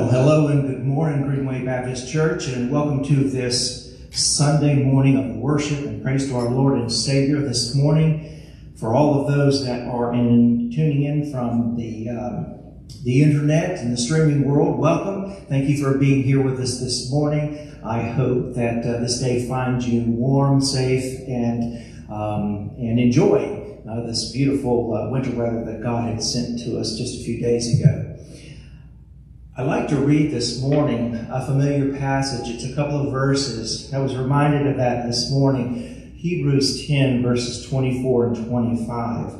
Well, hello and good morning, Greenway Baptist Church, and welcome to this Sunday morning of worship and praise to our Lord and Savior this morning. For all of those that are in, tuning in from the um, the internet and the streaming world, welcome. Thank you for being here with us this morning. I hope that uh, this day finds you warm, safe, and um, and enjoy uh, this beautiful uh, winter weather that God had sent to us just a few days ago. I'd like to read this morning a familiar passage. It's a couple of verses. I was reminded of that this morning. Hebrews 10, verses 24 and 25.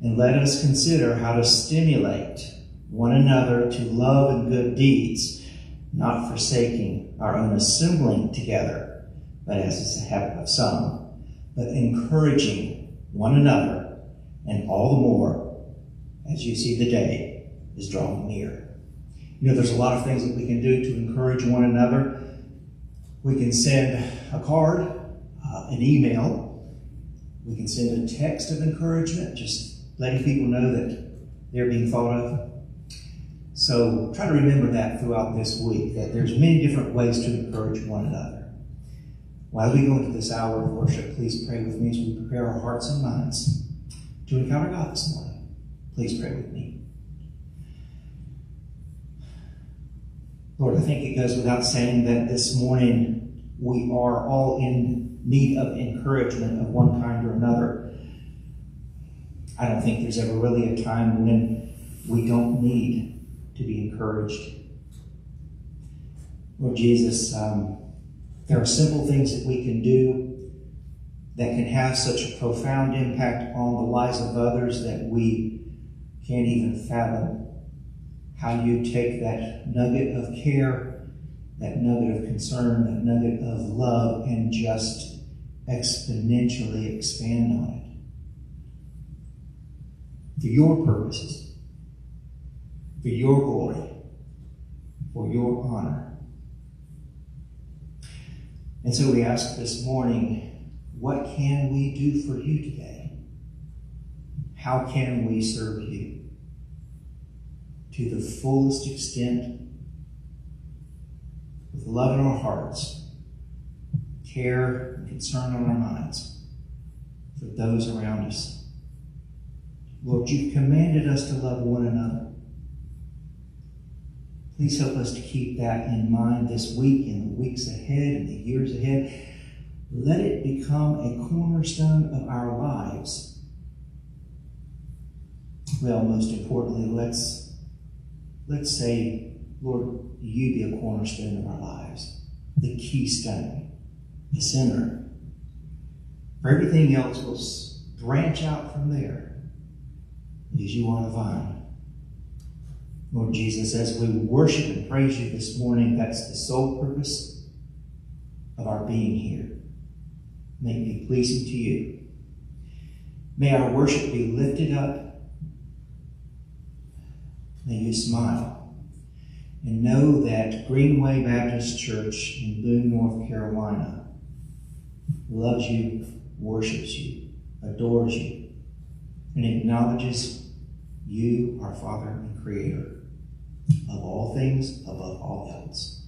And let us consider how to stimulate one another to love and good deeds, not forsaking our own assembling together, but as is the habit of some, but encouraging one another, and all the more as you see the day is drawing near. You know, there's a lot of things that we can do to encourage one another. We can send a card, uh, an email. We can send a text of encouragement, just letting people know that they're being thought of. So try to remember that throughout this week, that there's many different ways to encourage one another. While we go into this hour of worship, please pray with me as we prepare our hearts and minds to encounter God this morning. Please pray with me. Lord, I think it goes without saying that this morning we are all in need of encouragement of one kind or another. I don't think there's ever really a time when we don't need to be encouraged. Lord Jesus, um, there are simple things that we can do that can have such a profound impact on the lives of others that we can't even fathom how you take that nugget of care, that nugget of concern, that nugget of love, and just exponentially expand on it for your purposes, for your glory, for your honor. And so we ask this morning, what can we do for you today? How can we serve you? To the fullest extent with love in our hearts, care and concern on our minds for those around us. Lord, you've commanded us to love one another. Please help us to keep that in mind this week and the weeks ahead and the years ahead. Let it become a cornerstone of our lives. Well, most importantly, let's let's say, Lord, you be a cornerstone of our lives, the keystone, the center. For everything else will branch out from there as you are the vine. Lord Jesus, as we worship and praise you this morning, that's the sole purpose of our being here. May it be pleasing to you. May our worship be lifted up May you smile and know that Greenway Baptist Church in Boone, North Carolina loves you, worships you, adores you, and acknowledges you, our Father and Creator, of all things, above all else.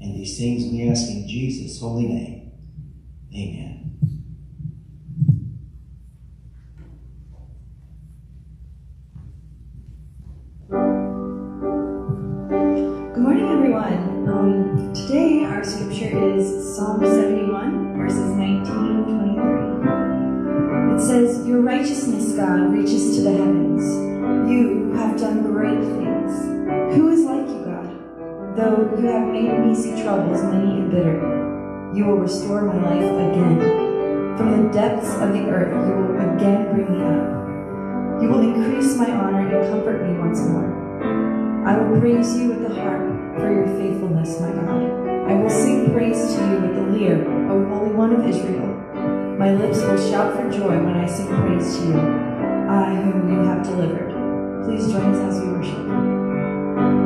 And these things we ask in Jesus' holy name. Amen. God, reaches to the heavens. You have done great things. Who is like you, God? Though you have made me see troubles many and bitter, you will restore my life again. From the depths of the earth, you will again bring me up. You will increase my honor and comfort me once more. I will praise you with the harp for your faithfulness, my God. I will sing praise to you with the lyre, O Holy One of Israel. My lips will shout for joy when I sing praise to you, I whom you have delivered. Please join us as we worship.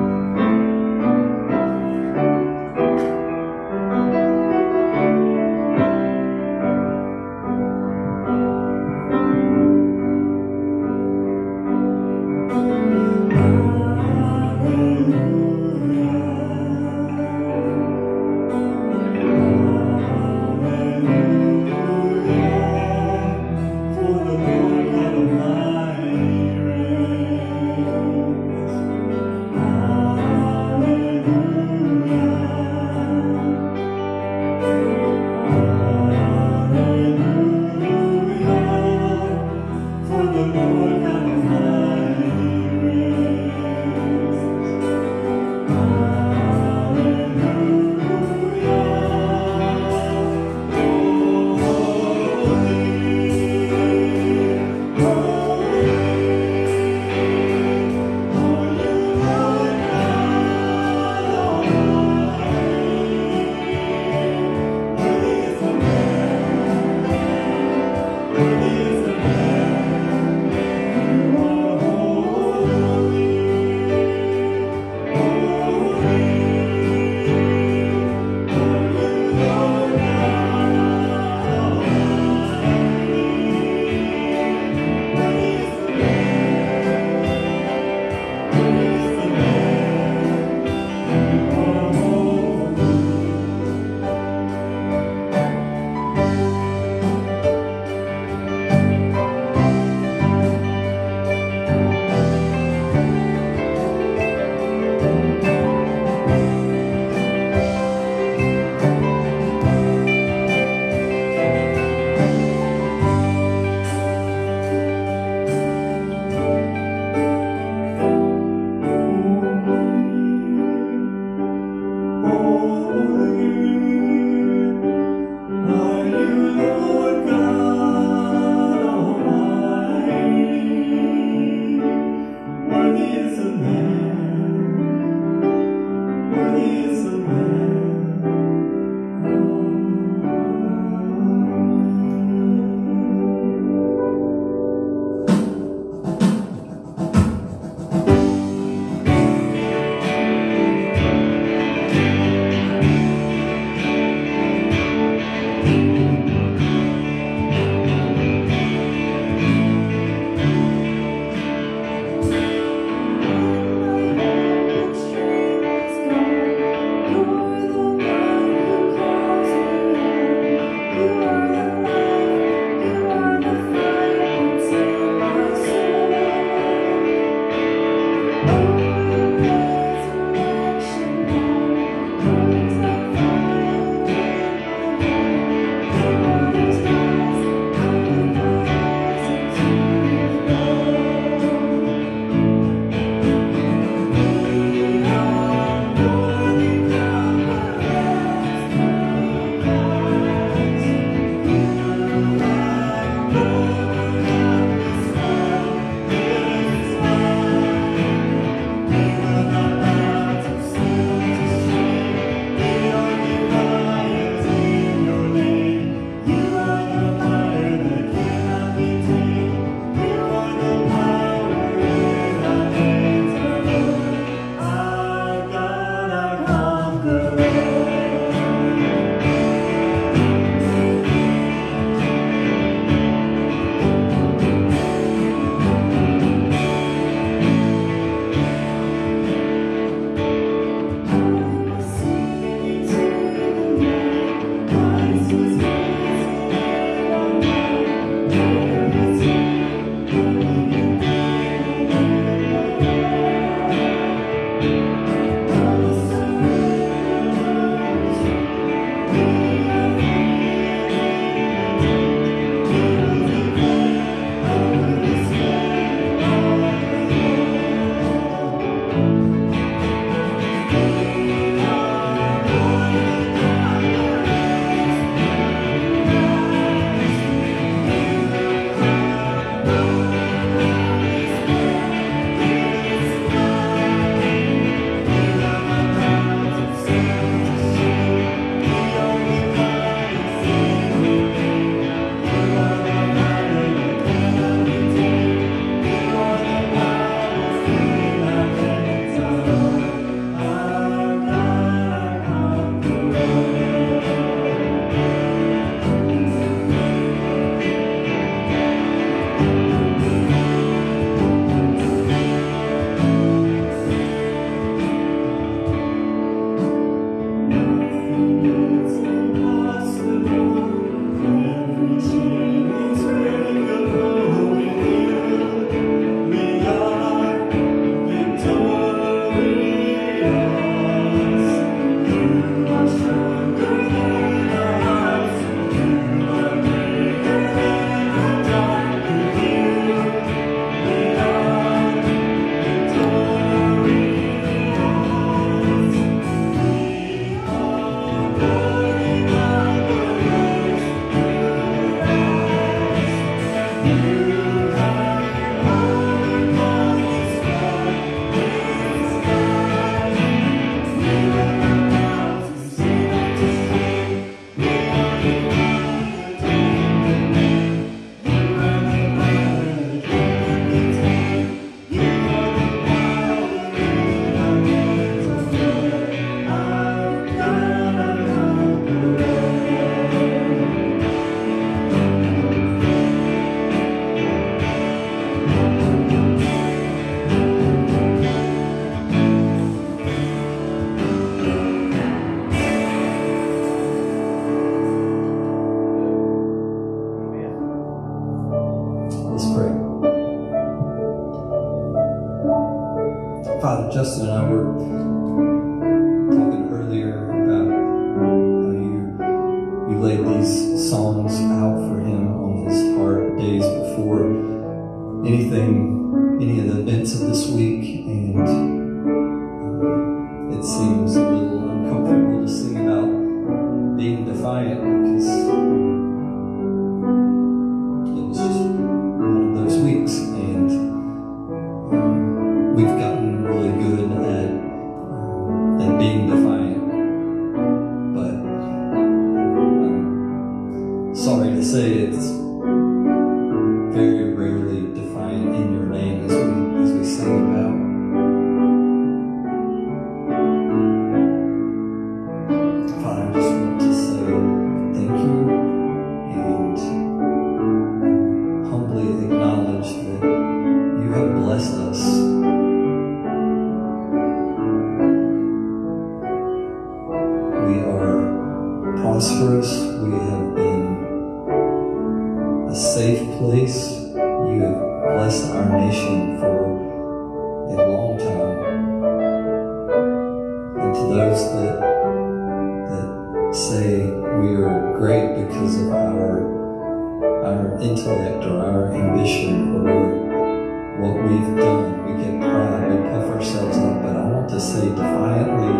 our intellect or our ambition or what we've done. We get proud, we puff ourselves up, but I want to say defiantly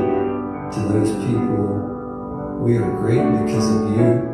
to those people, we are great because of you.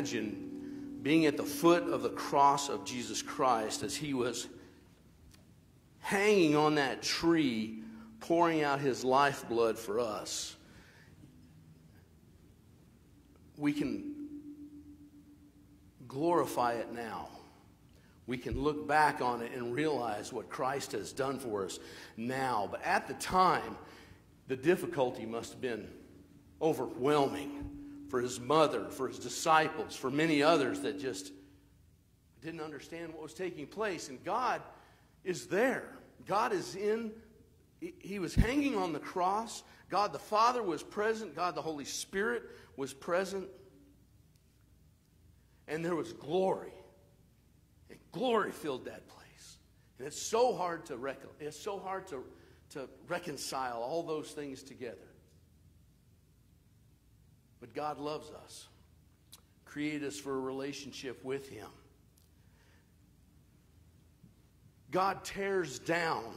Imagine? Being at the foot of the cross of Jesus Christ as he was hanging on that tree, pouring out his lifeblood for us, we can glorify it now. We can look back on it and realize what Christ has done for us now. But at the time, the difficulty must have been overwhelming for his mother, for his disciples, for many others that just didn't understand what was taking place. And God is there. God is in, he was hanging on the cross. God the Father was present. God the Holy Spirit was present. And there was glory. And glory filled that place. And it's so hard to, rec- it's so hard to, to reconcile all those things together. But God loves us, created us for a relationship with Him. God tears down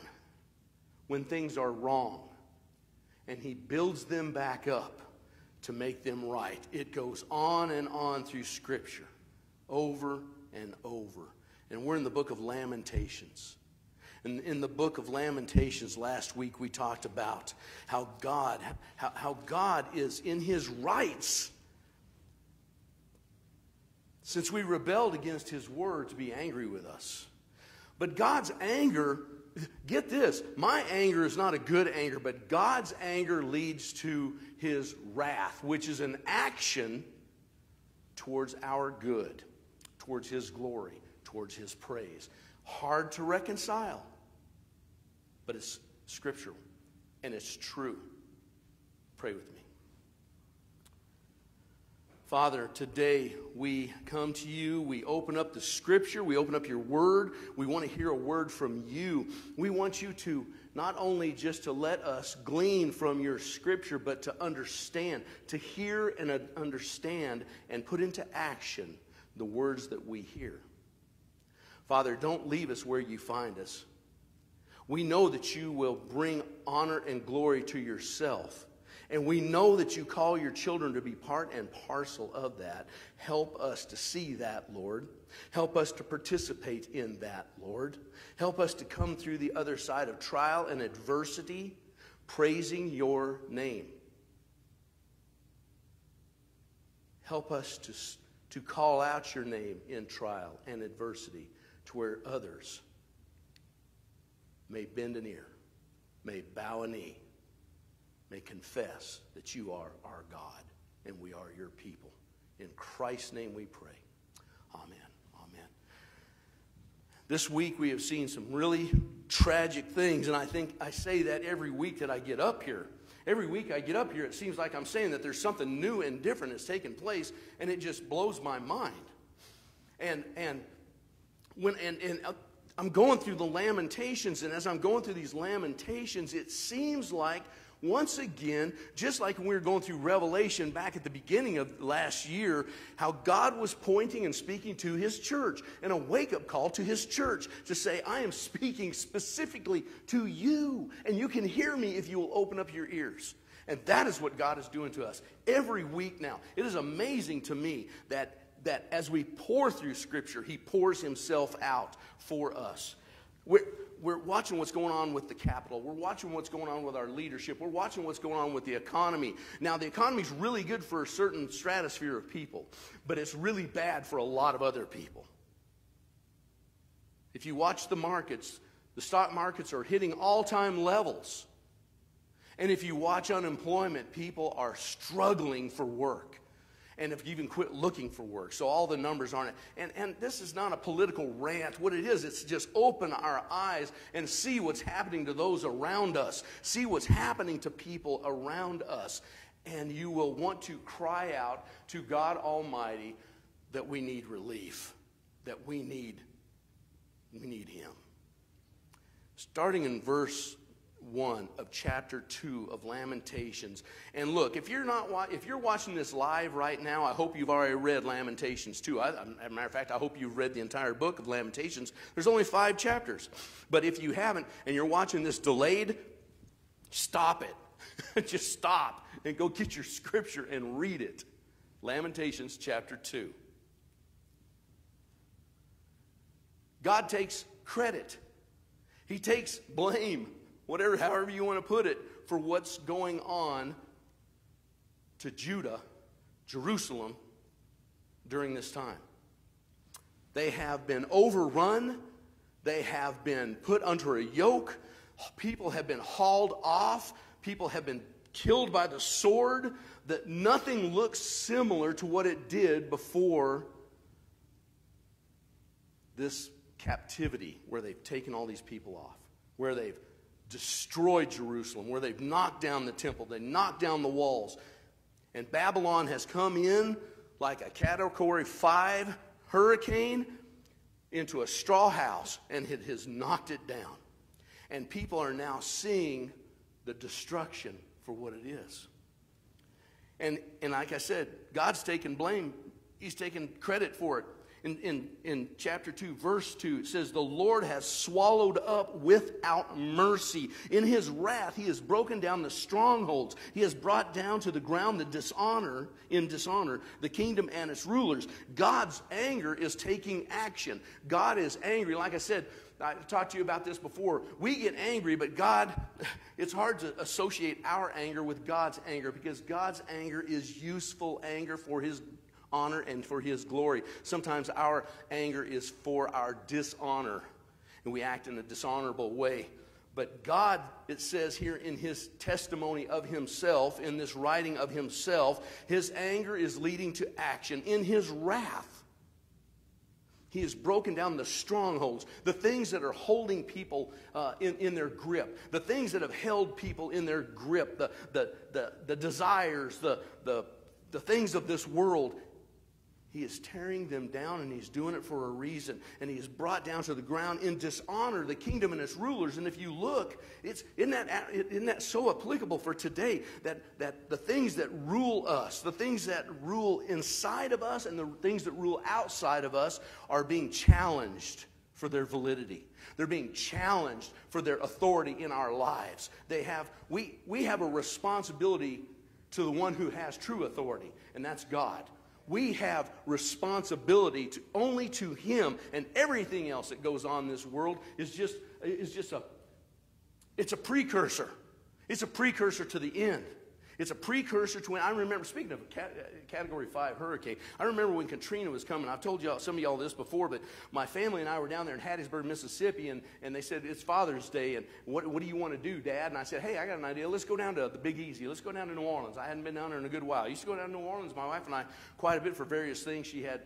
when things are wrong, and He builds them back up to make them right. It goes on and on through Scripture, over and over. And we're in the book of Lamentations. And in the book of Lamentations last week, we talked about how God, how, how God is in his rights. Since we rebelled against his word to be angry with us. But God's anger, get this, my anger is not a good anger, but God's anger leads to his wrath, which is an action towards our good, towards his glory, towards his praise. Hard to reconcile but it's scriptural and it's true. Pray with me. Father, today we come to you. We open up the scripture. We open up your word. We want to hear a word from you. We want you to not only just to let us glean from your scripture, but to understand, to hear and understand and put into action the words that we hear. Father, don't leave us where you find us. We know that you will bring honor and glory to yourself. And we know that you call your children to be part and parcel of that. Help us to see that, Lord. Help us to participate in that, Lord. Help us to come through the other side of trial and adversity, praising your name. Help us to, to call out your name in trial and adversity to where others may bend an ear, may bow a knee, may confess that you are our God and we are your people. In Christ's name we pray. Amen. Amen. This week we have seen some really tragic things, and I think I say that every week that I get up here. Every week I get up here, it seems like I'm saying that there's something new and different that's taken place, and it just blows my mind. And and when and and I'm going through the Lamentations, and as I'm going through these Lamentations, it seems like once again, just like when we were going through Revelation back at the beginning of last year, how God was pointing and speaking to His church and a wake up call to His church to say, I am speaking specifically to you, and you can hear me if you will open up your ears. And that is what God is doing to us every week now. It is amazing to me that that as we pour through Scripture, He pours Himself out for us. We're, we're watching what's going on with the Capitol. We're watching what's going on with our leadership. We're watching what's going on with the economy. Now, the economy is really good for a certain stratosphere of people, but it's really bad for a lot of other people. If you watch the markets, the stock markets are hitting all time levels. And if you watch unemployment, people are struggling for work and have you even quit looking for work. So all the numbers aren't. And, and this is not a political rant. What it is, it's just open our eyes and see what's happening to those around us. See what's happening to people around us. And you will want to cry out to God Almighty that we need relief, that we need, we need Him. Starting in verse 1 of chapter 2 of Lamentations. And look, if you're not if you're watching this live right now, I hope you've already read Lamentations 2. I, as a matter of fact, I hope you've read the entire book of Lamentations. There's only 5 chapters. But if you haven't and you're watching this delayed, stop it. Just stop and go get your scripture and read it. Lamentations chapter 2. God takes credit. He takes blame, whatever, however you want to put it, for what's going on to Judah, Jerusalem, during this time. They have been overrun, they have been put under a yoke, people have been hauled off, people have been killed by the sword, that nothing looks similar to what it did before this captivity where they've taken all these people off, where they've destroyed Jerusalem, where they've knocked down the temple, they knocked down the walls. And Babylon has come in like a Category 5 hurricane into a straw house and it has knocked it down. And people are now seeing the destruction for what it is. And, and like I said, God's taking blame, He's taking credit for it in, in, in chapter 2, verse 2, it says, The Lord has swallowed up without mercy. In his wrath, he has broken down the strongholds. He has brought down to the ground the dishonor, in dishonor, the kingdom and its rulers. God's anger is taking action. God is angry. Like I said, I talked to you about this before. We get angry, but God, it's hard to associate our anger with God's anger because God's anger is useful anger for His honor and for His glory. Sometimes our anger is for our dishonor, and we act in a dishonorable way. But God, it says here in his testimony of himself, in this writing of himself, his anger is leading to action. In his wrath, he has broken down the strongholds, the things that are holding people uh, in, in their grip, the things that have held people in their grip, the, the, the, the desires, the, the, the things of this world. He is tearing them down, and he's doing it for a reason. And he is brought down to the ground in dishonor the kingdom and its rulers. And if you look, it's, isn't, that, isn't that so applicable for today? That, that the things that rule us, the things that rule inside of us, and the things that rule outside of us are being challenged for their validity. They're being challenged for their authority in our lives. They have, we, we have a responsibility to the one who has true authority, and that's God we have responsibility to, only to him and everything else that goes on in this world is just, is just a it's a precursor. It's a precursor to the end it's a precursor to when I remember, speaking of a uh, category five hurricane, I remember when Katrina was coming. I've told y'all, some of y'all this before, but my family and I were down there in Hattiesburg, Mississippi, and, and they said, It's Father's Day, and what, what do you want to do, Dad? And I said, Hey, I got an idea. Let's go down to the Big Easy. Let's go down to New Orleans. I hadn't been down there in a good while. I used to go down to New Orleans, my wife and I, quite a bit for various things. She had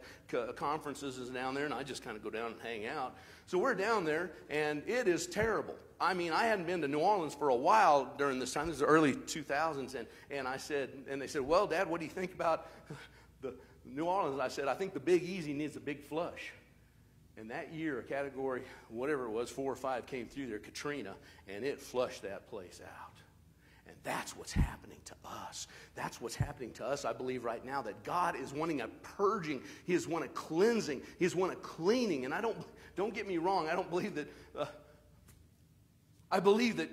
conferences down there, and I just kind of go down and hang out. So we're down there, and it is terrible. I mean, I hadn't been to New Orleans for a while during this time. This is the early 2000s. And, and I said, and they said, well, Dad, what do you think about the New Orleans? I said, I think the Big Easy needs a big flush. And that year, a category, whatever it was, four or five came through there, Katrina, and it flushed that place out. And that's what's happening to us. That's what's happening to us, I believe, right now, that God is wanting a purging. He is wanting a cleansing. He is wanting a cleaning. And I don't, don't get me wrong, I don't believe that uh, I believe that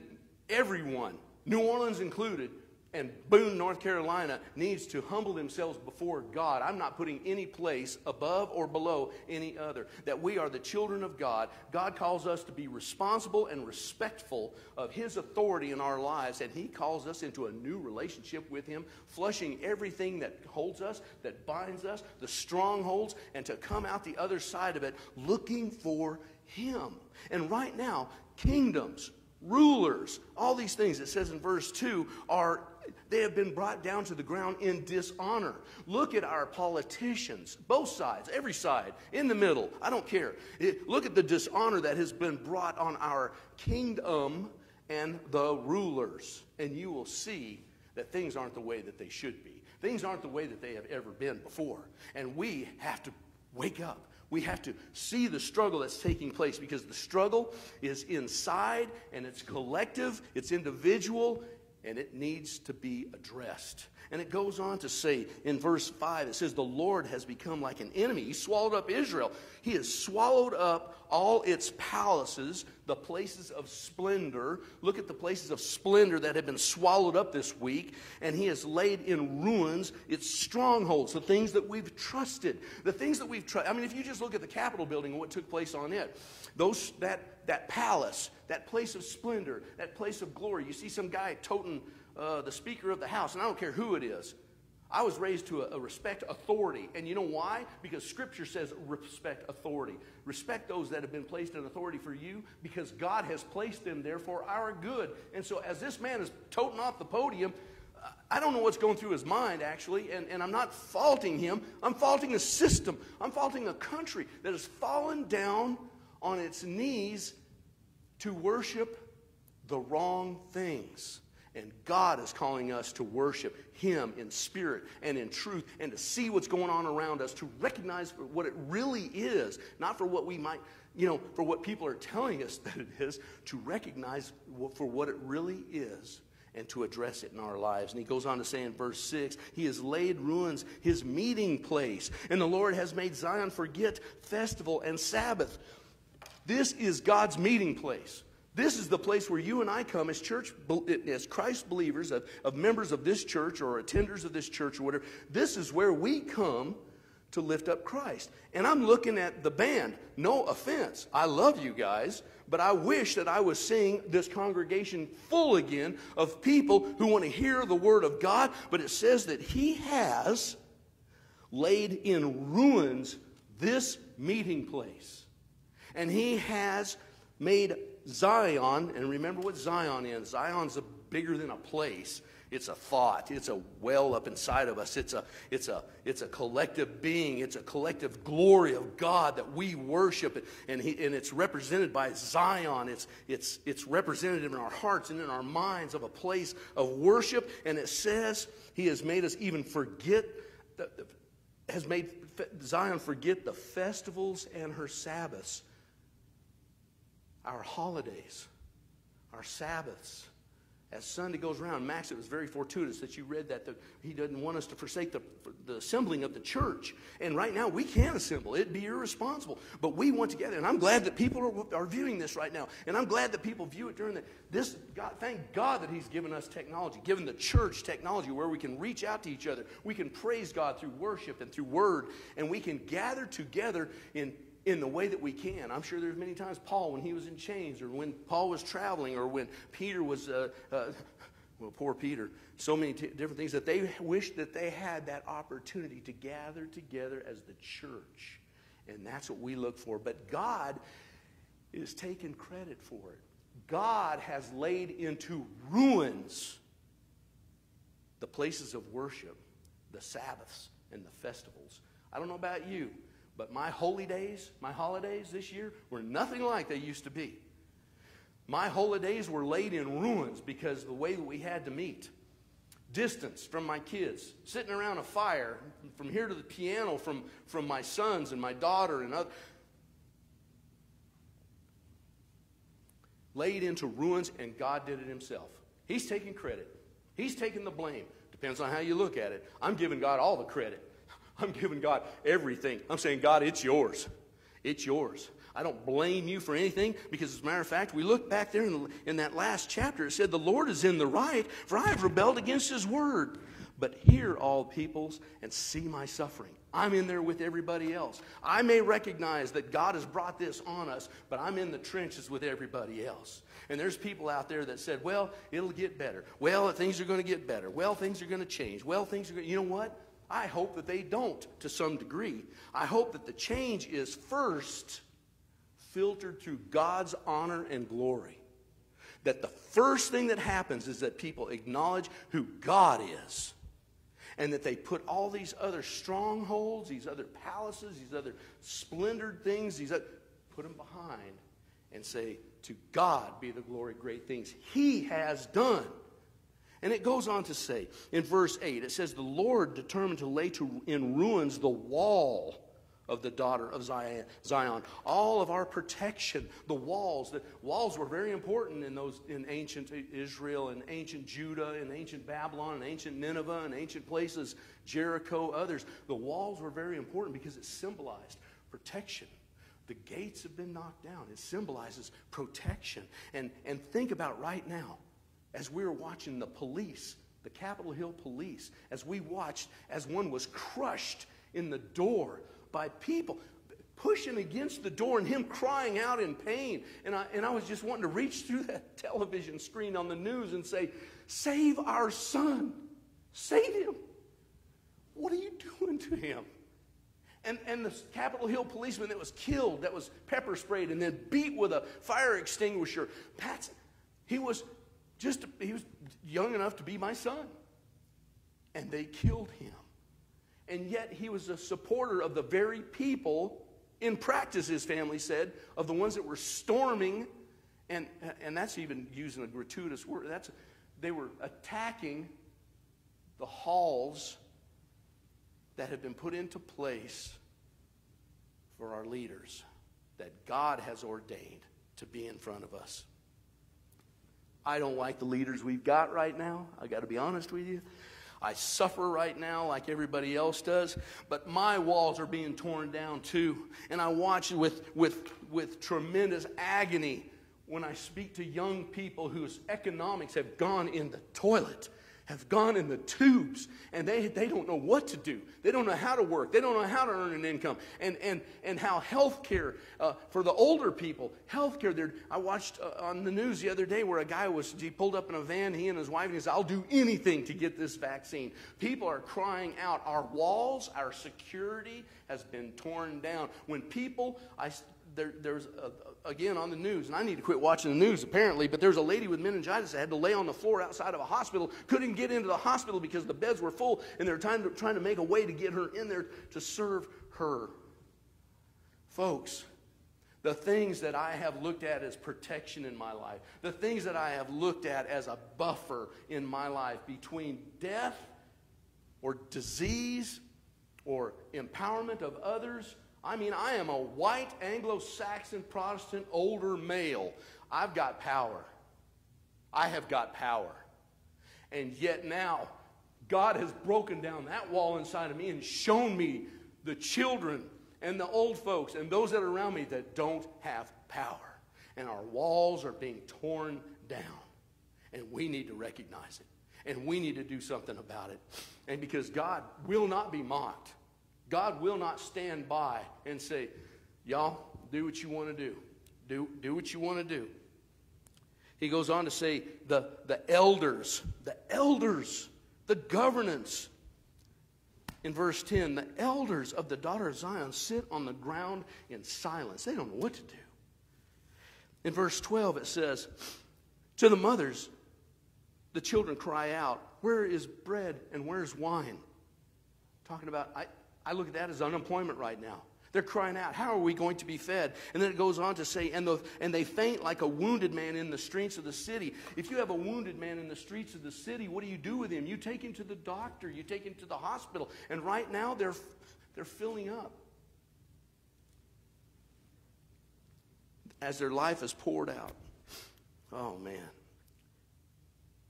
everyone, New Orleans included, and Boone, North Carolina, needs to humble themselves before God. I'm not putting any place above or below any other. That we are the children of God. God calls us to be responsible and respectful of His authority in our lives, and He calls us into a new relationship with Him, flushing everything that holds us, that binds us, the strongholds, and to come out the other side of it looking for Him. And right now, kingdoms, rulers, all these things it says in verse 2 are they have been brought down to the ground in dishonor. Look at our politicians, both sides, every side, in the middle. I don't care. It, look at the dishonor that has been brought on our kingdom and the rulers, and you will see that things aren't the way that they should be. Things aren't the way that they have ever been before. And we have to wake up. We have to see the struggle that's taking place because the struggle is inside and it's collective, it's individual, and it needs to be addressed. And it goes on to say in verse 5, it says, The Lord has become like an enemy. He swallowed up Israel. He has swallowed up all its palaces, the places of splendor. Look at the places of splendor that have been swallowed up this week. And he has laid in ruins its strongholds, the things that we've trusted. The things that we've trusted. I mean, if you just look at the Capitol building and what took place on it, those, that, that palace, that place of splendor, that place of glory. You see some guy toting uh, the Speaker of the House, and I don't care who it is. I was raised to a, a, respect authority. And you know why? Because Scripture says respect authority. Respect those that have been placed in authority for you because God has placed them there for our good. And so, as this man is toting off the podium, I don't know what's going through his mind, actually, and, and I'm not faulting him. I'm faulting a system. I'm faulting a country that has fallen down on its knees to worship the wrong things. And God is calling us to worship Him in spirit and in truth and to see what's going on around us, to recognize what it really is, not for what we might, you know, for what people are telling us that it is, to recognize for what it really is and to address it in our lives. And he goes on to say in verse 6 He has laid ruins his meeting place, and the Lord has made Zion forget festival and Sabbath. This is God's meeting place. This is the place where you and I come as church, as Christ believers, of, of members of this church or attenders of this church or whatever. This is where we come to lift up Christ. And I'm looking at the band. No offense. I love you guys, but I wish that I was seeing this congregation full again of people who want to hear the word of God. But it says that He has laid in ruins this meeting place. And He has made Zion, and remember what Zion is Zion's a bigger than a place. It's a thought. It's a well up inside of us. It's a, it's a, it's a collective being. It's a collective glory of God that we worship. And, he, and it's represented by Zion. It's, it's, it's represented in our hearts and in our minds of a place of worship. And it says he has made us even forget, has made Zion forget the festivals and her Sabbaths our holidays, our Sabbaths. As Sunday goes around, Max, it was very fortuitous that you read that the, he doesn't want us to forsake the, the assembling of the church. And right now, we can assemble. It'd be irresponsible. But we want together. And I'm glad that people are, are viewing this right now. And I'm glad that people view it during the, this. God, thank God that He's given us technology, given the church technology where we can reach out to each other. We can praise God through worship and through word. And we can gather together in in the way that we can. I'm sure there's many times Paul, when he was in chains, or when Paul was traveling, or when Peter was, uh, uh, well, poor Peter, so many t- different things that they wished that they had that opportunity to gather together as the church. And that's what we look for. But God is taking credit for it. God has laid into ruins the places of worship, the Sabbaths, and the festivals. I don't know about you, but my holy days, my holidays this year, were nothing like they used to be. My holidays were laid in ruins because the way that we had to meet. Distance from my kids, sitting around a fire, from here to the piano, from, from my sons and my daughter and other. Laid into ruins, and God did it Himself. He's taking credit, He's taking the blame. Depends on how you look at it. I'm giving God all the credit. I'm giving God everything. I'm saying, God, it's yours. It's yours. I don't blame you for anything because, as a matter of fact, we look back there in, in that last chapter. It said, The Lord is in the right, for I have rebelled against his word. But hear, all peoples, and see my suffering. I'm in there with everybody else. I may recognize that God has brought this on us, but I'm in the trenches with everybody else. And there's people out there that said, well, it'll get better. Well, things are going to get better. Well, things are going to change. Well, things are going to, you know what? I hope that they don't to some degree. I hope that the change is first filtered through God's honor and glory. That the first thing that happens is that people acknowledge who God is. And that they put all these other strongholds, these other palaces, these other splendored things, these other, put them behind and say, To God be the glory, great things He has done. And it goes on to say in verse 8, it says, The Lord determined to lay to, in ruins the wall of the daughter of Zion. All of our protection, the walls. The walls were very important in those in ancient Israel and ancient Judah and ancient Babylon and ancient Nineveh and ancient places, Jericho, others. The walls were very important because it symbolized protection. The gates have been knocked down. It symbolizes protection. And, and think about right now, as we were watching the police, the Capitol Hill police, as we watched as one was crushed in the door by people pushing against the door and him crying out in pain. And I, and I was just wanting to reach through that television screen on the news and say, Save our son. Save him. What are you doing to him? And, and the Capitol Hill policeman that was killed, that was pepper sprayed and then beat with a fire extinguisher, That's, he was just, he was young enough to be my son. And they killed him. And yet he was a supporter of the very people, in practice, his family said, of the ones that were storming, and, and that's even using a gratuitous word. That's, they were attacking the halls that have been put into place for our leaders that God has ordained to be in front of us. I don't like the leaders we've got right now. I got to be honest with you. I suffer right now like everybody else does, but my walls are being torn down too. And I watch with, with, with tremendous agony when I speak to young people whose economics have gone in the toilet have gone in the tubes and they, they don't know what to do. They don't know how to work. They don't know how to earn an income. And, and, and how health care uh, for the older people, health care, I watched uh, on the news the other day where a guy was, he pulled up in a van, he and his wife, and he said, I'll do anything to get this vaccine. People are crying out. Our walls, our security has been torn down. When people, I, there, there's a, again on the news, and I need to quit watching the news apparently, but there's a lady with meningitis that had to lay on the floor outside of a hospital, couldn't get into the hospital because the beds were full, and they're trying to, trying to make a way to get her in there to serve her. Folks, the things that I have looked at as protection in my life, the things that I have looked at as a buffer in my life between death or disease or empowerment of others I mean, I am a white Anglo Saxon Protestant older male. I've got power. I have got power. And yet now, God has broken down that wall inside of me and shown me the children and the old folks and those that are around me that don't have power. And our walls are being torn down. And we need to recognize it. And we need to do something about it. And because God will not be mocked. God will not stand by and say, Y'all, do what you want to do. Do, do what you want to do. He goes on to say, the, the elders, the elders, the governance. In verse 10, the elders of the daughter of Zion sit on the ground in silence. They don't know what to do. In verse 12, it says, To the mothers, the children cry out, Where is bread and where's wine? Talking about, I, I look at that as unemployment right now. They're crying out, How are we going to be fed? And then it goes on to say, and, the, and they faint like a wounded man in the streets of the city. If you have a wounded man in the streets of the city, what do you do with him? You take him to the doctor, you take him to the hospital. And right now, they're, they're filling up. As their life is poured out. Oh, man.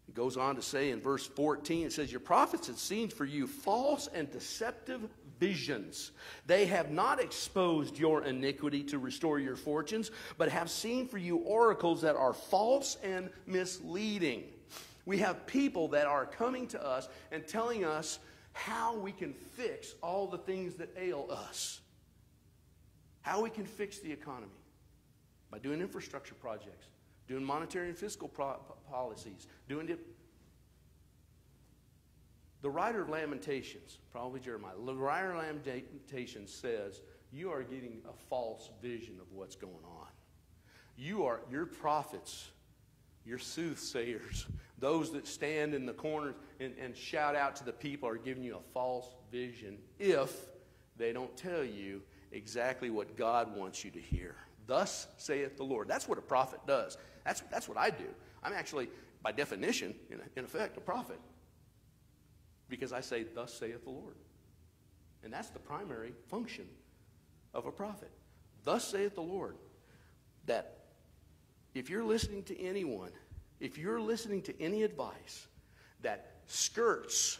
It goes on to say in verse 14, it says, Your prophets have seen for you false and deceptive visions. They have not exposed your iniquity to restore your fortunes, but have seen for you oracles that are false and misleading. We have people that are coming to us and telling us how we can fix all the things that ail us. How we can fix the economy by doing infrastructure projects, doing monetary and fiscal pro- policies, doing the writer of Lamentations, probably Jeremiah, the writer of Lamentations says, You are getting a false vision of what's going on. You are, your prophets, your soothsayers, those that stand in the corners and, and shout out to the people are giving you a false vision if they don't tell you exactly what God wants you to hear. Thus saith the Lord. That's what a prophet does. That's, that's what I do. I'm actually, by definition, in, in effect, a prophet because I say, Thus saith the Lord. And that's the primary function of a prophet. Thus saith the Lord. That if you're listening to anyone, if you're listening to any advice that skirts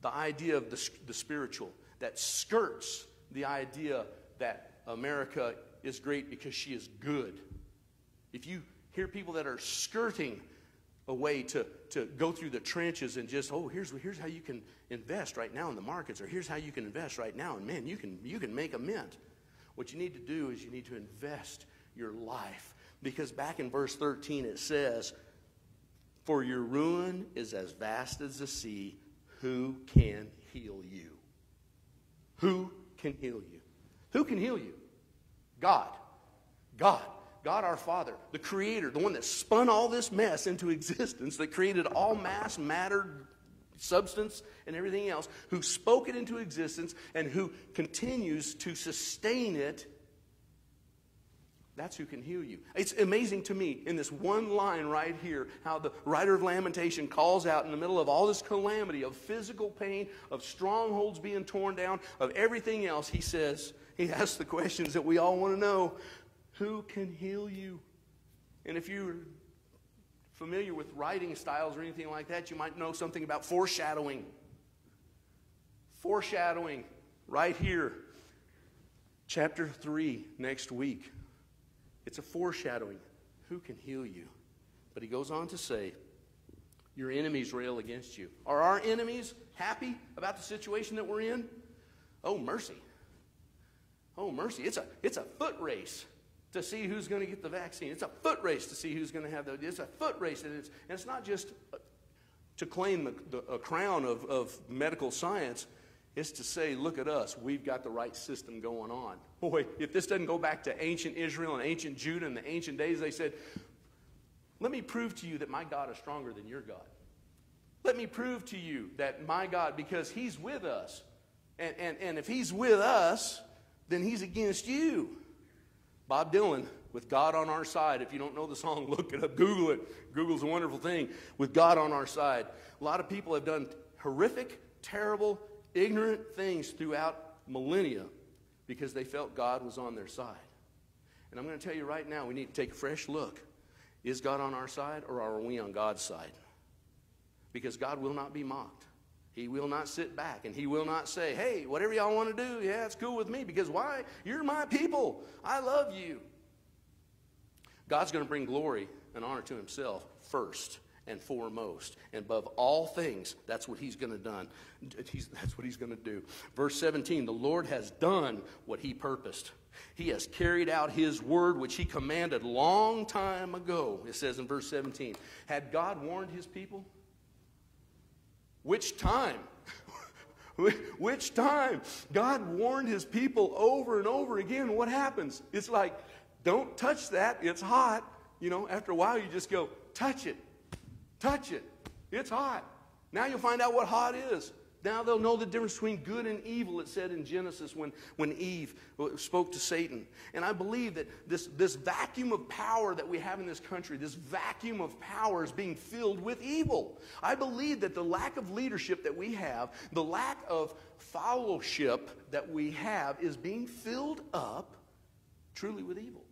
the idea of the, the spiritual, that skirts the idea that America is great because she is good. If you hear people that are skirting a way to, to go through the trenches and just, oh, here's, here's how you can invest right now in the markets, or here's how you can invest right now, and man, you can, you can make a mint. What you need to do is you need to invest your life. Because back in verse 13 it says, For your ruin is as vast as the sea. Who can heal you? Who can heal you? Who can heal you? God. God. God our Father, the Creator, the one that spun all this mess into existence, that created all mass, matter, substance, and everything else, who spoke it into existence and who continues to sustain it. That's who can heal you. It's amazing to me in this one line right here how the writer of Lamentation calls out in the middle of all this calamity of physical pain, of strongholds being torn down, of everything else. He says, he asks the questions that we all want to know who can heal you? And if you're familiar with writing styles or anything like that, you might know something about foreshadowing. Foreshadowing, right here. Chapter 3, next week. It's a foreshadowing. Who can heal you? But he goes on to say, Your enemies rail against you. Are our enemies happy about the situation that we're in? Oh, mercy. Oh, mercy. It's a, it's a foot race to see who's going to get the vaccine. It's a foot race to see who's going to have the. It's a foot race, and it's, and it's not just uh, to claim the, the, a crown of, of medical science. It's to say, look at us, we've got the right system going on. Boy, if this doesn't go back to ancient Israel and ancient Judah and the ancient days, they said, let me prove to you that my God is stronger than your God. Let me prove to you that my God, because He's with us, and, and, and if He's with us, then He's against you. Bob Dylan, with God on our side. If you don't know the song, look it up, Google it. Google's a wonderful thing. With God on our side. A lot of people have done horrific, terrible, ignorant things throughout millennia because they felt God was on their side. And I'm going to tell you right now, we need to take a fresh look. Is God on our side or are we on God's side? Because God will not be mocked. He will not sit back and he will not say, hey, whatever y'all want to do, yeah, it's cool with me. Because why? You're my people. I love you. God's going to bring glory and honor to himself first and foremost. And above all things, that's what he's going to done. He's, that's what he's going to do. Verse 17, the Lord has done what he purposed. He has carried out his word which he commanded long time ago. It says in verse 17, had God warned his people? Which time? Which time? God warned his people over and over again. What happens? It's like, don't touch that. It's hot. You know, after a while, you just go, touch it. Touch it. It's hot. Now you'll find out what hot is. Now they'll know the difference between good and evil, it said in Genesis when, when Eve spoke to Satan. And I believe that this, this vacuum of power that we have in this country, this vacuum of power is being filled with evil. I believe that the lack of leadership that we have, the lack of fellowship that we have, is being filled up truly with evil.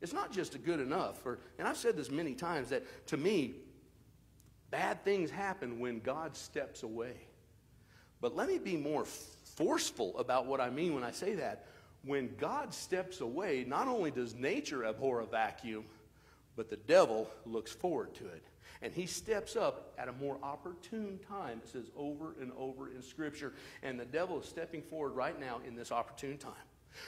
It's not just a good enough, and I've said this many times, that to me, Bad things happen when God steps away. But let me be more forceful about what I mean when I say that. When God steps away, not only does nature abhor a vacuum, but the devil looks forward to it. And he steps up at a more opportune time. It says over and over in Scripture. And the devil is stepping forward right now in this opportune time.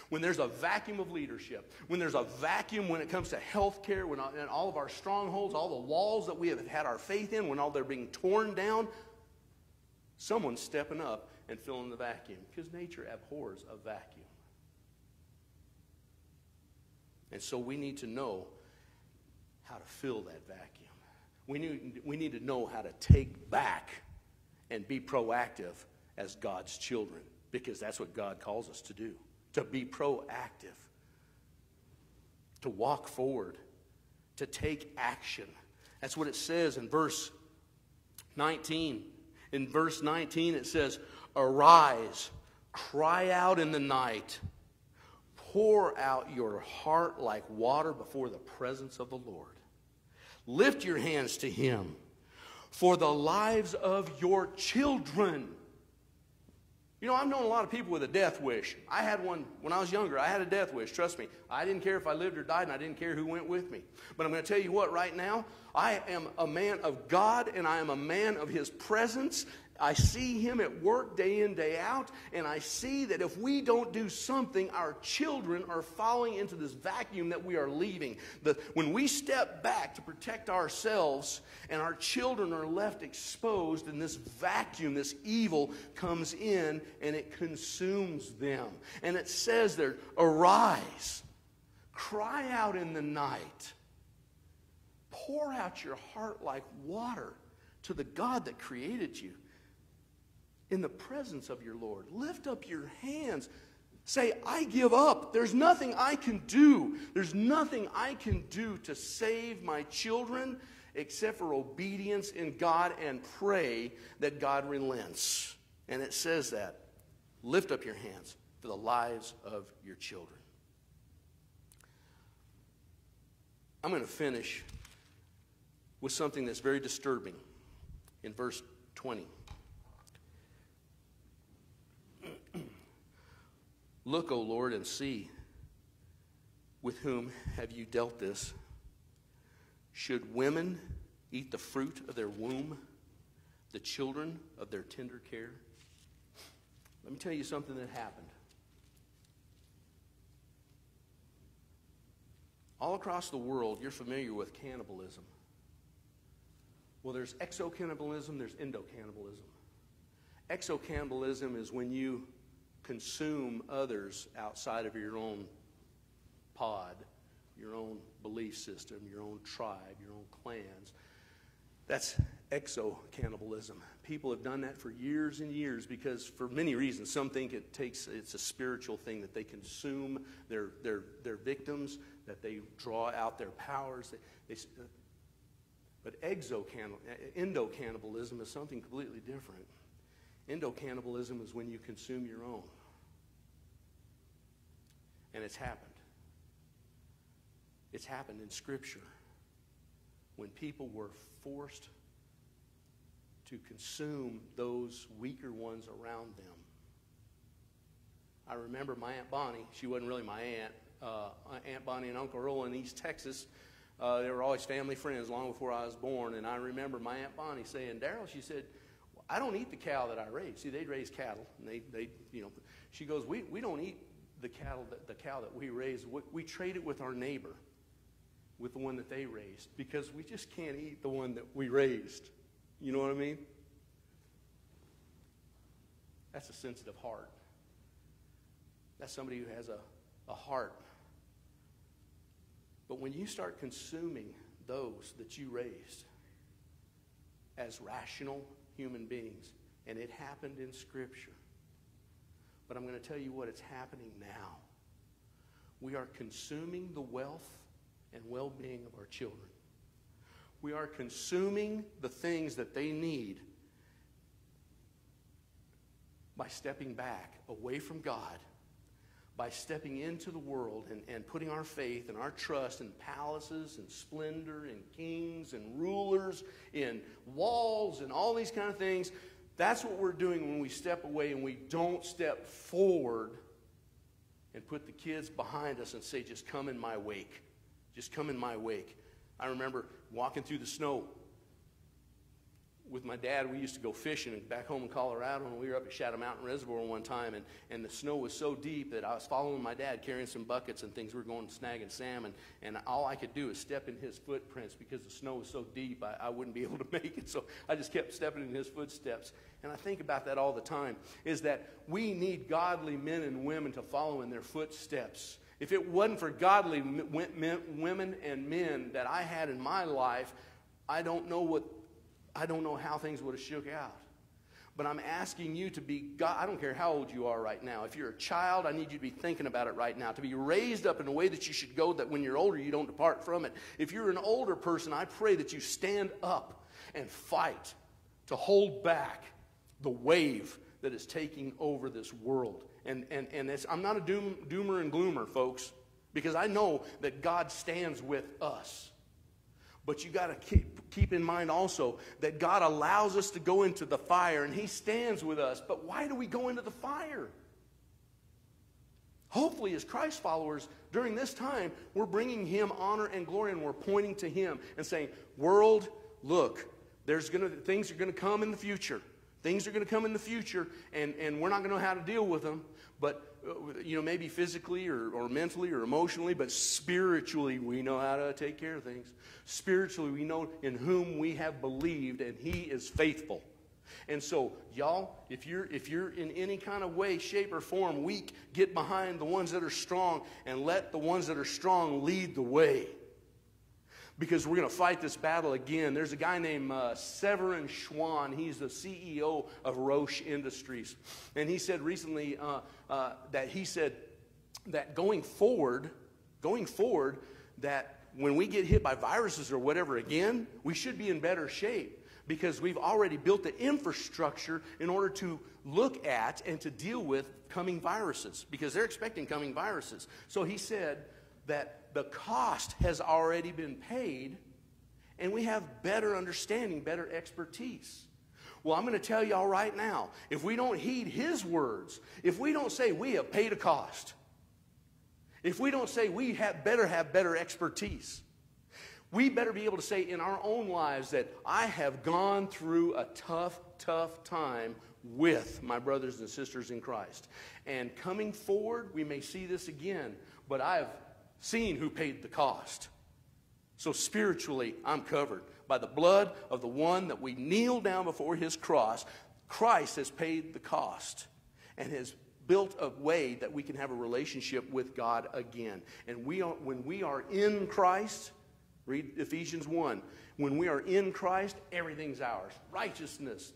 When there's a vacuum of leadership, when there's a vacuum when it comes to health care, when all, all of our strongholds, all the walls that we have had our faith in, when all they're being torn down, someone's stepping up and filling the vacuum because nature abhors a vacuum. And so we need to know how to fill that vacuum. We need, we need to know how to take back and be proactive as God's children because that's what God calls us to do to be proactive, to walk forward, to take action. That's what it says in verse 19. In verse 19, it says, Arise, cry out in the night, pour out your heart like water before the presence of the Lord. Lift your hands to Him for the lives of your children You know, I've known a lot of people with a death wish. I had one when I was younger. I had a death wish. Trust me. I didn't care if I lived or died, and I didn't care who went with me. But I'm going to tell you what, right now, I am a man of God, and I am a man of His presence, I see him at work day in, day out, and I see that if we don't do something, our children are falling into this vacuum that we are leaving. That when we step back to protect ourselves and our children are left exposed, and this vacuum, this evil comes in and it consumes them. And it says there, arise, cry out in the night, pour out your heart like water to the God that created you in the presence of your Lord. Lift up your hands. Say, I give up. There's nothing I can do. There's nothing I can do to save my children except for obedience in God and pray that God relents. And it says that. Lift up your hands for the lives of your children. I'm going to finish with something that's very disturbing in verse 20. Look, O Lord, and see with whom have you dealt this? Should women eat the fruit of their womb, the children of their tender care? Let me tell you something that happened. All across the world, you're familiar with cannibalism. Well, there's exocannibalism, there's endocannibalism. Exocannibalism is when you consume others outside of your own pod, your own belief system, your own tribe, your own clans. That's exo cannibalism. People have done that for years and years because, for many reasons, some think it takes it's a spiritual thing that they consume their their their victims, that they draw out their powers. They, they, uh, but exo endo cannibalism is something completely different. Endo cannibalism is when you consume your own. And it's happened. It's happened in Scripture when people were forced to consume those weaker ones around them. I remember my Aunt Bonnie, she wasn't really my aunt, uh, Aunt Bonnie and Uncle Earl in East Texas. Uh, they were always family friends long before I was born. And I remember my Aunt Bonnie saying, Daryl, she said, I don't eat the cow that I raise. See, they'd raise cattle. And they, they, you know, she goes, we, we don't eat the cattle that, the cow that we raise, we, we trade it with our neighbor, with the one that they raised, because we just can't eat the one that we raised. You know what I mean? That's a sensitive heart. That's somebody who has a, a heart. But when you start consuming those that you raised as rational human beings, and it happened in Scripture, but I'm going to tell you what it's happening now. We are consuming the wealth and well being of our children. We are consuming the things that they need by stepping back away from God, by stepping into the world and, and putting our faith and our trust in palaces and splendor and kings and rulers, in walls and all these kind of things that's what we're doing when we step away and we don't step forward and put the kids behind us and say, just come in my wake. Just come in my wake. I remember walking through the snow with my dad, we used to go fishing back home in Colorado, and we were up at Shadow Mountain Reservoir one time, and, and the snow was so deep that I was following my dad carrying some buckets and things. We were going snagging salmon, and all I could do is step in his footprints because the snow was so deep, I, I wouldn't be able to make it. So I just kept stepping in his footsteps. And I think about that all the time, is that we need godly men and women to follow in their footsteps. If it wasn't for godly women and men that I had in my life, I don't know what I don't know how things would have shook out. But I'm asking you to be God. I don't care how old you are right now. If you're a child, I need you to be thinking about it right now. To be raised up in a way that you should go, that when you're older, you don't depart from it. If you're an older person, I pray that you stand up and fight to hold back the wave that is taking over this world. And, and, and I'm not a doom, doomer and gloomer, folks, because I know that God stands with us. But you got to keep keep in mind also that God allows us to go into the fire and He stands with us. But why do we go into the fire? Hopefully, as Christ followers, during this time, we're bringing Him honor and glory and we're pointing to Him and saying, World, look, there's gonna, things are going to come in the future. Things are going to come in the future, and, and we're not going to know how to deal with them. But, Uh, you know, maybe physically or, or mentally or emotionally, but spiritually, we know how to take care of things. Spiritually, we know in whom we have believed, and He is faithful. And so, y'all, if you're if you're in any kind of way, shape, or form weak, get behind the ones that are strong and let the ones that are strong lead the way because we're going to fight this battle again. There's a guy named uh, Severin Schwan. He's the CEO of Roche Industries. And he said recently uh, uh, that he said that going forward, going forward, that when we get hit by viruses or whatever again, we should be in better shape because we've already built the infrastructure in order to look at and to deal with coming viruses because they're expecting coming viruses. So he said that the cost has already been paid and we have better understanding, better expertise. Well, I'm going to tell y'all right now if we don't heed his words, if we don't say we have paid a cost, if we don't say we have better have better expertise, we better be able to say in our own lives that I have gone through a tough, tough time with my brothers and sisters in Christ. And coming forward, we may see this again, but I've seeing who paid the cost. So spiritually, I'm covered by the blood of the one that we kneel down before his cross. Christ has paid the cost and has built a way that we can have a relationship with God again. And we are, when we are in Christ, read Ephesians 1, when we are in Christ, everything's ours. Righteousness,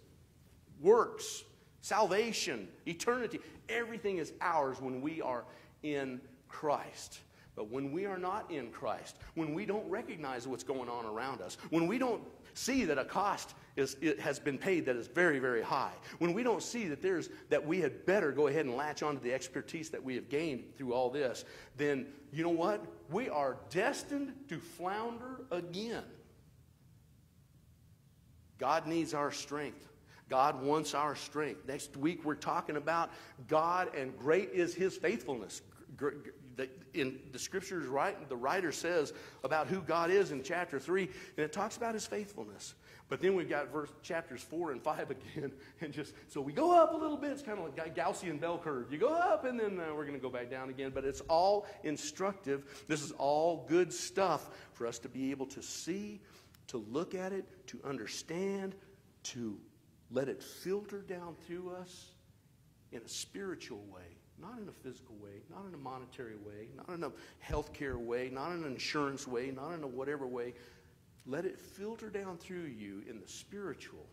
works, salvation, eternity, everything is ours when we are in Christ. But when we are not in Christ, when we don't recognize what's going on around us, when we don't see that a cost is, it has been paid that is very, very high, when we don't see that there's that we had better go ahead and latch onto the expertise that we have gained through all this, then you know what? We are destined to flounder again. God needs our strength. God wants our strength. Next week, we're talking about God and great is his faithfulness the, in the scriptures, right, the writer says about who God is in chapter 3, and it talks about his faithfulness. But then we've got verse chapters 4 and 5 again, and just so we go up a little bit. It's kind of like Gaussian bell curve. You go up, and then uh, we're going to go back down again. But it's all instructive. This is all good stuff for us to be able to see, to look at it, to understand, to let it filter down through us in a spiritual way not in a physical way, not in a monetary way, not in a healthcare way, not in an insurance way, not in a whatever way. Let it filter down through you in the spiritual,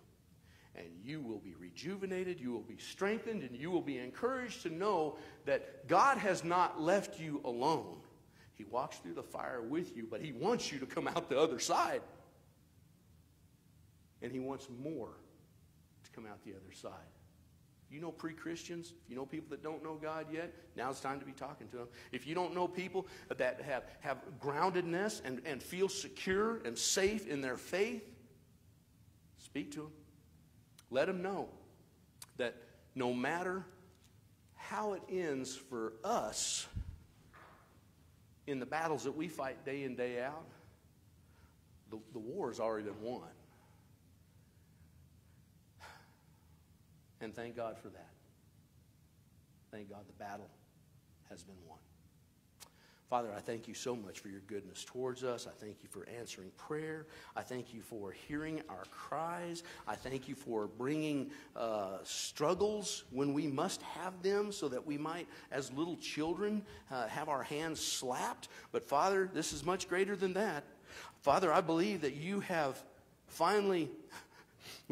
and you will be rejuvenated, you will be strengthened, and you will be encouraged to know that God has not left you alone. He walks through the fire with you, but He wants you to come out the other side. And He wants more to come out the other side you know pre Christians, if you know people that don't know God yet, now it's time to be talking to them. If you don't know people that have, have groundedness and, and feel secure and safe in their faith, speak to them. Let them know that no matter how it ends for us in the battles that we fight day in, day out, the, the war has already been won. And thank God for that. Thank God the battle has been won. Father, I thank you so much for your goodness towards us. I thank you for answering prayer. I thank you for hearing our cries. I thank you for bringing uh, struggles when we must have them so that we might, as little children, uh, have our hands slapped. But Father, this is much greater than that. Father, I believe that you have finally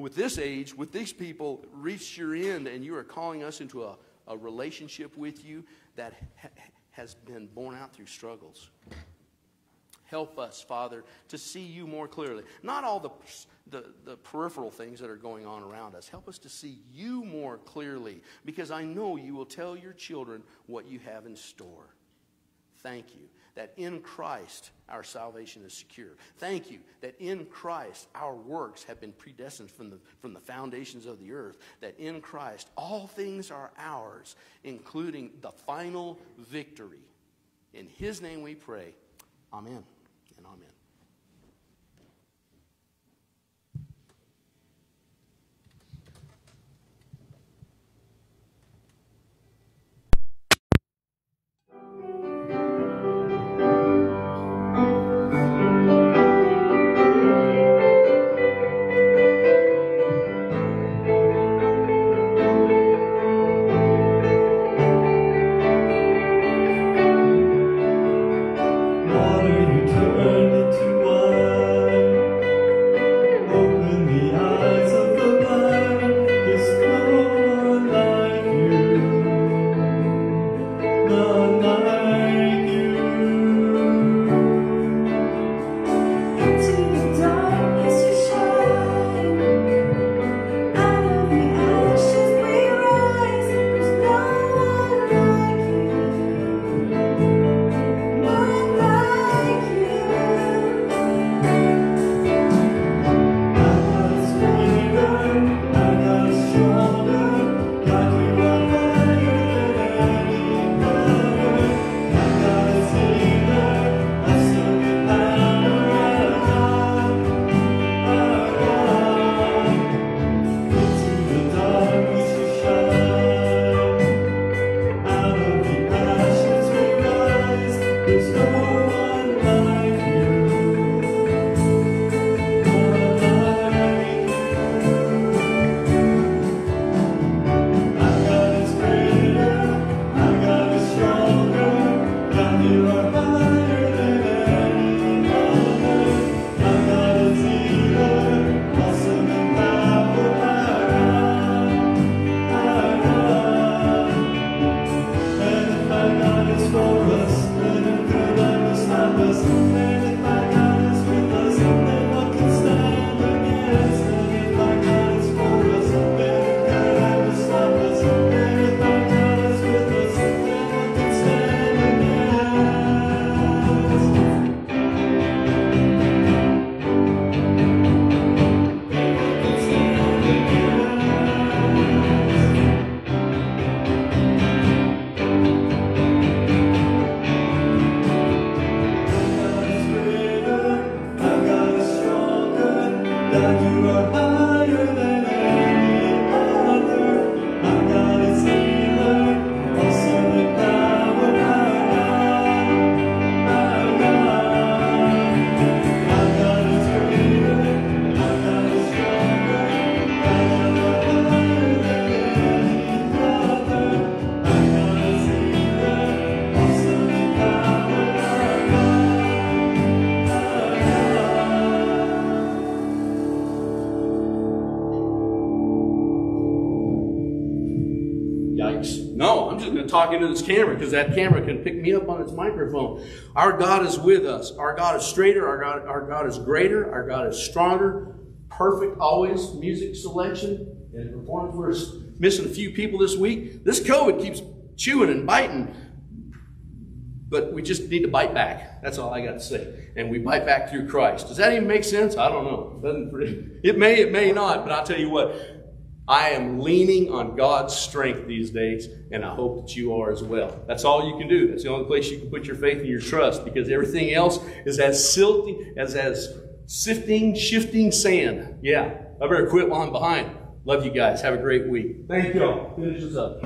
with this age, with these people, reached your end, and you are calling us into a, a relationship with you that ha- has been borne out through struggles. Help us, Father, to see you more clearly. Not all the, the, the, peripheral things that are going on around us. Help us to see you more clearly because I know you will tell your children what you have in store. Thank you that in Christ our salvation is secure. Thank you that in Christ our works have been predestined from the, from the foundations of the earth, that in Christ all things are ours, including the final victory. In His name we pray. Amen and amen. Into this camera because that camera can pick me up on its microphone. Our God is with us. Our God is straighter. Our God, our God is greater. Our God is stronger. Perfect always. Music selection and performance. We're missing a few people this week. This COVID keeps chewing and biting. But we just need to bite back. That's all I got to say. And we bite back through Christ. Does that even make sense? I don't know. It It may, it may not, but I'll tell you what. I am leaning on God's strength these days, and I hope that you are as well. That's all you can do. That's the only place you can put your faith and your trust, because everything else is as silty as as sifting, shifting sand. Yeah, I better quit while I'm behind. Love you guys. Have a great week. Thank y'all. Finish this up.